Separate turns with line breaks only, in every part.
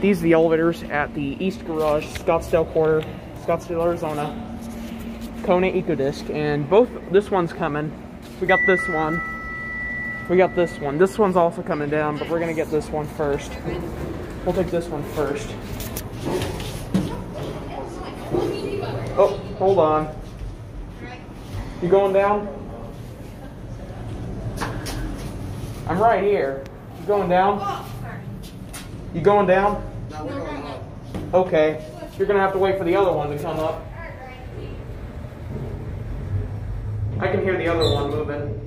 These are the elevators at the East Garage, Scottsdale Quarter, Scottsdale, Arizona. Kone EcoDisc, and both, this one's coming. We got this one. We got this one. This one's also coming down, but we're gonna get this one first. We'll take this one first. Oh, hold on. You going down? I'm right here. You going down? You going down? Okay. You're gonna have to wait for the other one to come up. I can hear the other one moving.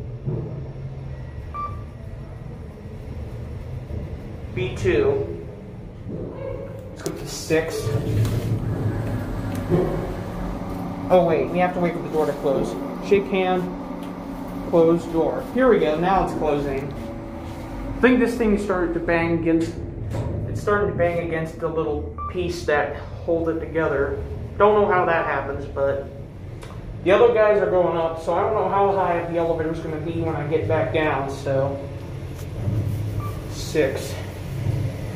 B2. Let's go to six. Oh wait, we have to wait for the door to close. Shake hand, close door. Here we go, now it's closing. I think this thing started to bang against, it's starting to bang against the little piece that hold it together. Don't know how that happens, but the other guys are going up, so I don't know how high the elevator's gonna be when I get back down, so. Six.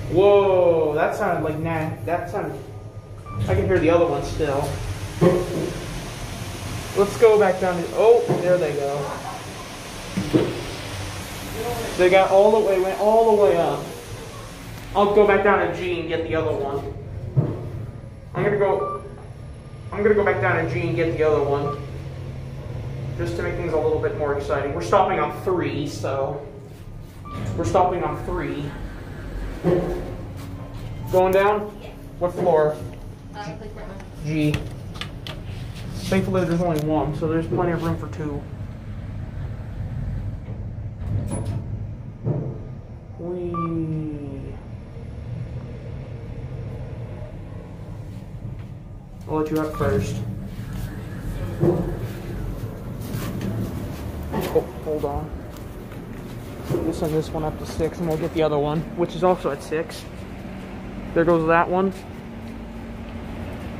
Whoa, that sounded like nah, that sounded, I can hear the other one still. Let's go back down to, oh, there they go. They got all the way, went all the way up. I'll go back down to G and get the other one. I'm gonna go, I'm gonna go back down to G and get the other one. Just to make things a little bit more exciting. We're stopping on three, so. We're stopping on three. Going down? What floor? Uh, G. Thankfully, there's only one, so there's plenty of room for two. I'll let you up first. Oh, hold on. We'll send this one up to six, and we'll get the other one, which is also at six. There goes that one.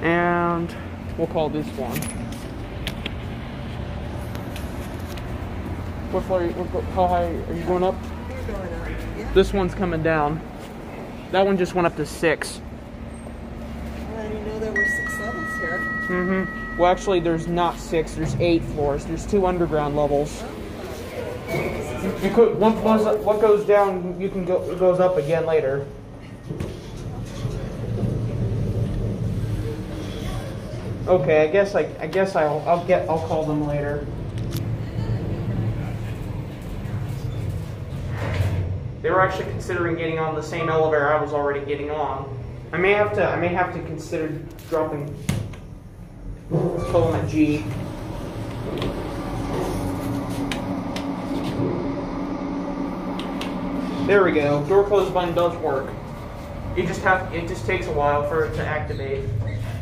And we'll call this one. What floor? Are you, what, how high are you going up?
You're going up. Yeah.
This one's coming down. That one just went up to six. Mm-hmm. Well, actually, there's not six. There's eight floors. There's two underground levels. You could one up, what goes down, you can go goes up again later. Okay, I guess I I guess I'll I'll get I'll call them later. They were actually considering getting on the same elevator I was already getting on. I may have to I may have to consider dropping let's call. There we go. Door close button does work. You just have it just takes a while for it to activate.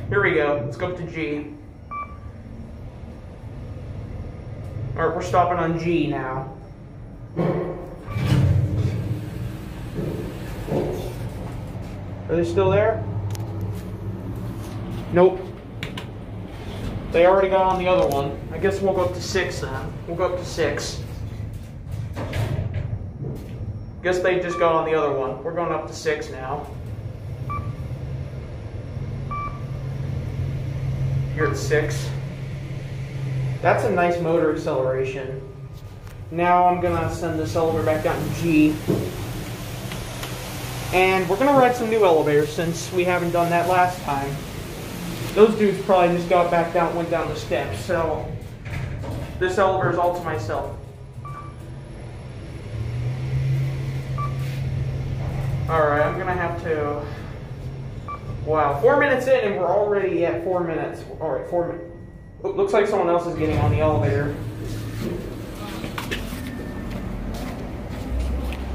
Here we go. Let's go up to G. Alright, we're stopping on G now. Are they still there? Nope. They already got on the other one. I guess we'll go up to six then. We'll go up to six. Guess they just got on the other one. We're going up to six now. You're at six. That's a nice motor acceleration. Now I'm gonna send this elevator back down to G. And we're gonna ride some new elevators since we haven't done that last time. Those dudes probably just got back down, went down the steps, so this elevator is all to myself. Alright, I'm gonna have to. Wow, four minutes in and we're already at four minutes. Alright, four minutes. Looks like someone else is getting on the elevator.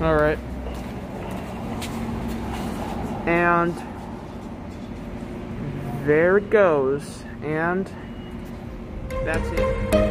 Alright. And there it goes. And that's it.